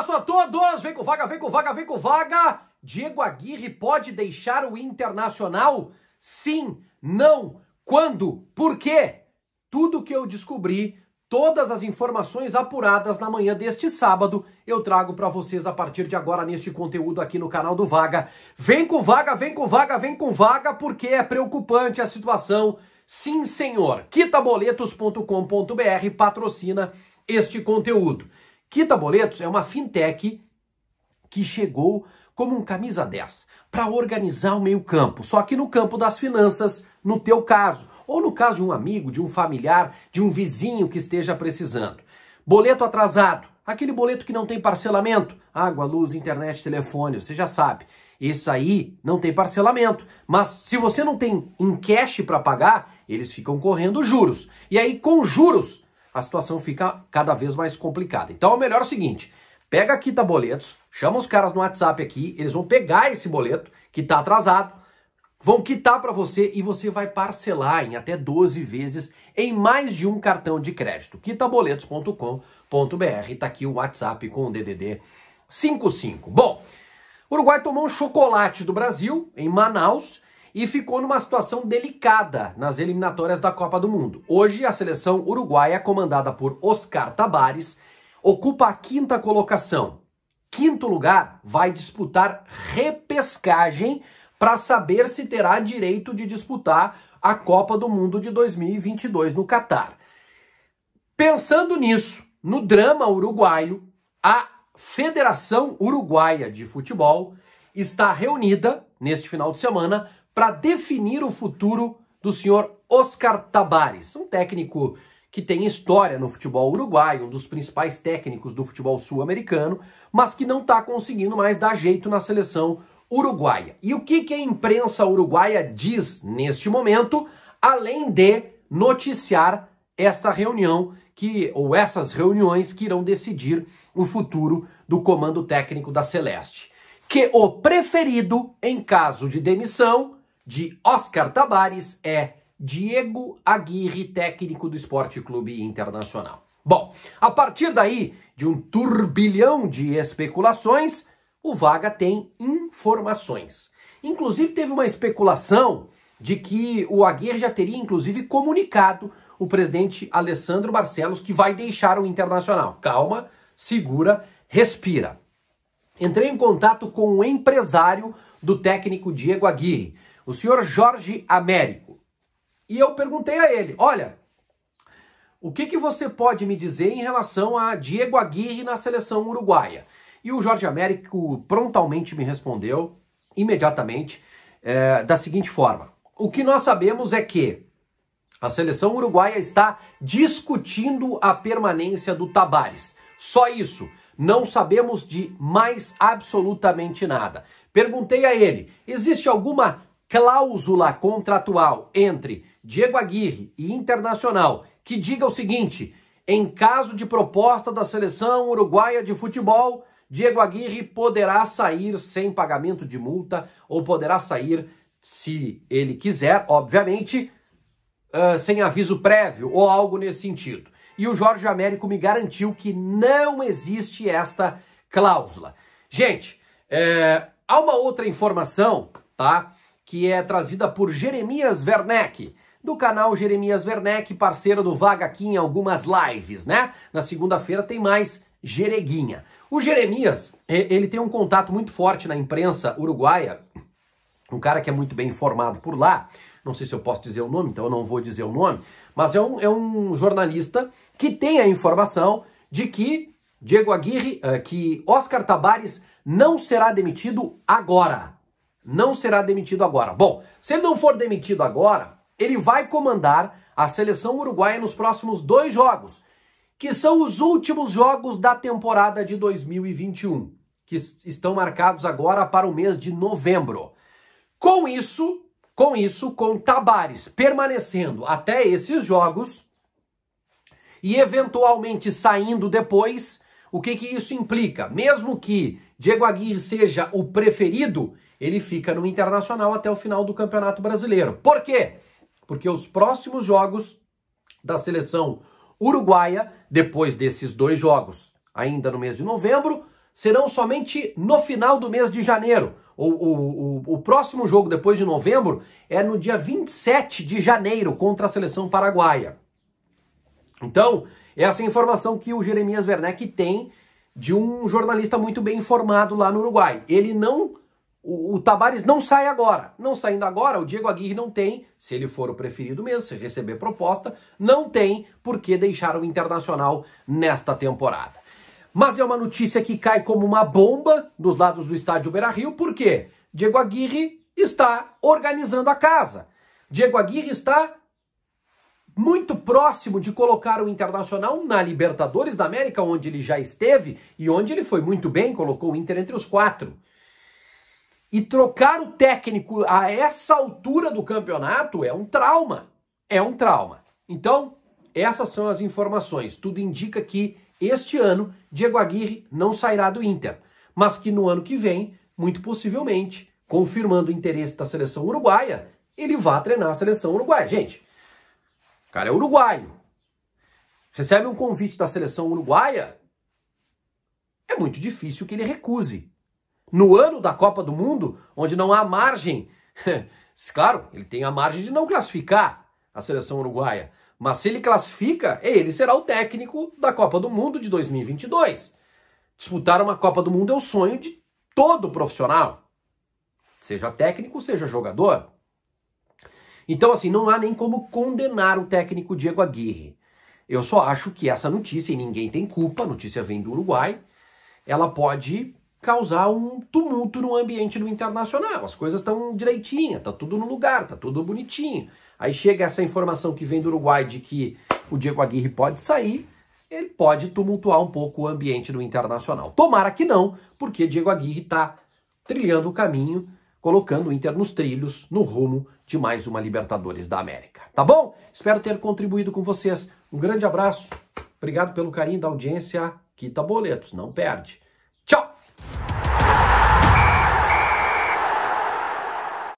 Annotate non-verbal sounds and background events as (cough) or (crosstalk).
abraço a todos! Vem com vaga, vem com vaga, vem com vaga! Diego Aguirre pode deixar o Internacional? Sim, não, quando, por quê? Tudo que eu descobri, todas as informações apuradas na manhã deste sábado, eu trago para vocês a partir de agora neste conteúdo aqui no canal do Vaga. Vem com vaga, vem com vaga, vem com vaga, porque é preocupante a situação. Sim, senhor. Quitaboletos.com.br patrocina este conteúdo. Quita Boletos é uma fintech que chegou como um camisa 10 para organizar o meio-campo, só que no campo das finanças, no teu caso, ou no caso de um amigo, de um familiar, de um vizinho que esteja precisando. Boleto atrasado, aquele boleto que não tem parcelamento, água, luz, internet, telefone, você já sabe. Esse aí não tem parcelamento, mas se você não tem em cash para pagar, eles ficam correndo juros. E aí com juros a situação fica cada vez mais complicada. Então, é melhor o seguinte, pega a Quita Boletos, chama os caras no WhatsApp aqui, eles vão pegar esse boleto que está atrasado, vão quitar para você e você vai parcelar em até 12 vezes em mais de um cartão de crédito. quitaboletos.com.br, tá aqui o WhatsApp com o DDD 55. Bom, o Uruguai tomou um chocolate do Brasil em Manaus e ficou numa situação delicada nas eliminatórias da Copa do Mundo. Hoje, a seleção uruguaia, comandada por Oscar Tabares, ocupa a quinta colocação. Quinto lugar vai disputar repescagem para saber se terá direito de disputar a Copa do Mundo de 2022 no Catar. Pensando nisso, no drama uruguaio, a Federação Uruguaia de Futebol está reunida neste final de semana para definir o futuro do senhor Oscar Tabares, um técnico que tem história no futebol uruguaio, um dos principais técnicos do futebol sul-americano, mas que não está conseguindo mais dar jeito na seleção uruguaia. E o que, que a imprensa uruguaia diz neste momento, além de noticiar essa reunião que ou essas reuniões que irão decidir o futuro do comando técnico da Celeste, que o preferido em caso de demissão de Oscar Tabares é Diego Aguirre, técnico do Esporte Clube Internacional. Bom, a partir daí, de um turbilhão de especulações, o Vaga tem informações. Inclusive teve uma especulação de que o Aguirre já teria inclusive comunicado o presidente Alessandro Barcelos que vai deixar o Internacional. Calma, segura, respira. Entrei em contato com o empresário do técnico Diego Aguirre, o senhor Jorge Américo. E eu perguntei a ele: olha, o que, que você pode me dizer em relação a Diego Aguirre na seleção uruguaia? E o Jorge Américo prontamente me respondeu, imediatamente, é, da seguinte forma: o que nós sabemos é que a seleção uruguaia está discutindo a permanência do Tabares. Só isso. Não sabemos de mais absolutamente nada. Perguntei a ele: existe alguma cláusula contratual entre Diego Aguirre e Internacional que diga o seguinte: em caso de proposta da seleção uruguaia de futebol, Diego Aguirre poderá sair sem pagamento de multa ou poderá sair, se ele quiser, obviamente, uh, sem aviso prévio ou algo nesse sentido. E o Jorge Américo me garantiu que não existe esta cláusula. Gente, é, há uma outra informação, tá? Que é trazida por Jeremias Werneck, do canal Jeremias Werneck, parceiro do Vaga aqui em algumas lives, né? Na segunda-feira tem mais Jereguinha. O Jeremias, ele tem um contato muito forte na imprensa uruguaia, um cara que é muito bem informado por lá, não sei se eu posso dizer o nome, então eu não vou dizer o nome, mas é um, é um jornalista que tem a informação de que Diego Aguirre, eh, que Oscar Tabares não será demitido agora não será demitido agora. Bom, se ele não for demitido agora, ele vai comandar a seleção uruguaia nos próximos dois jogos, que são os últimos jogos da temporada de 2021, que estão marcados agora para o mês de novembro. Com isso, com isso, com Tabares permanecendo até esses jogos e eventualmente saindo depois, o que que isso implica? Mesmo que Diego Aguirre seja o preferido, ele fica no Internacional até o final do Campeonato Brasileiro. Por quê? Porque os próximos jogos da seleção uruguaia, depois desses dois jogos, ainda no mês de novembro, serão somente no final do mês de janeiro. O, o, o, o, próximo jogo, depois de novembro, é no dia 27 de janeiro contra a seleção paraguaia. Então, essa é a informação que o Jeremias Werneck tem de um jornalista muito bem informado lá no Uruguai. Ele não. O, o Tabares não sai agora. Não saindo agora, o Diego Aguirre não tem, se ele for o preferido mesmo, se receber proposta, não tem por que deixar o Internacional nesta temporada. Mas é uma notícia que cai como uma bomba dos lados do estádio Beira Rio, por quê? Diego Aguirre está organizando a casa. Diego Aguirre está muito próximo de colocar o Internacional na Libertadores da América, onde ele já esteve e onde ele foi muito bem, colocou o Inter entre os quatro. E trocar o técnico a essa altura do campeonato é um trauma. É um trauma. Então, essas são as informações. Tudo indica que este ano, Diego Aguirre não sairá do Inter, mas que no ano que vem, muito possivelmente, confirmando o interesse da seleção uruguaia, ele vá treinar a seleção uruguaia. Gente, o cara é uruguaio. Recebe um convite da seleção uruguaia, é muito difícil que ele recuse. No ano da Copa do Mundo, onde não há margem, (laughs) claro, ele tem a margem de não classificar a seleção uruguaia, mas se ele classifica, ele será o técnico da Copa do Mundo de 2022. Disputar uma Copa do Mundo é o sonho de todo profissional, seja técnico, seja jogador. Então, assim, não há nem como condenar o técnico Diego Aguirre. Eu só acho que essa notícia, e ninguém tem culpa, a notícia vem do Uruguai, ela pode causar um tumulto no ambiente do internacional. As coisas estão direitinhas, tá tudo no lugar, tá tudo bonitinho. Aí chega essa informação que vem do Uruguai de que o Diego Aguirre pode sair, ele pode tumultuar um pouco o ambiente do Internacional. Tomara que não, porque Diego Aguirre está trilhando o caminho, colocando o Inter nos trilhos, no rumo de mais uma Libertadores da América. Tá bom? Espero ter contribuído com vocês. Um grande abraço. Obrigado pelo carinho da audiência. Quita boletos, não perde.